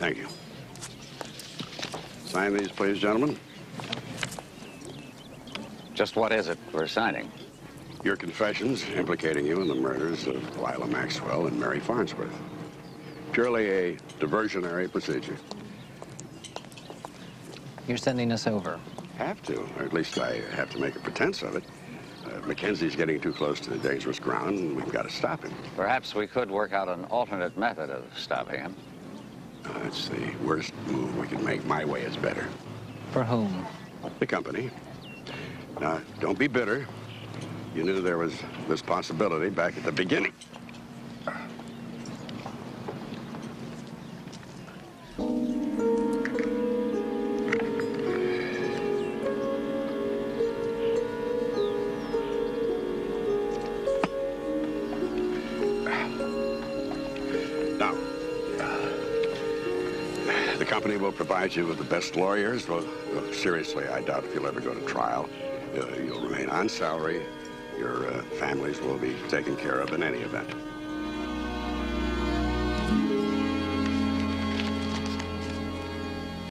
Thank you. Sign these, please, gentlemen. Just what is it we're signing? Your confessions implicating you in the murders of Lila Maxwell and Mary Farnsworth. Purely a diversionary procedure. You're sending us over. Have to, or at least I have to make a pretense of it. Uh, Mackenzie's getting too close to the dangerous ground, and we've got to stop him. Perhaps we could work out an alternate method of stopping him. It's the worst move we can make. My way is better. For whom? The company. Now, don't be bitter. You knew there was this possibility back at the beginning. The company will provide you with the best lawyers. Well, well, seriously, I doubt if you'll ever go to trial. Uh, you'll remain on salary. Your uh, families will be taken care of in any event.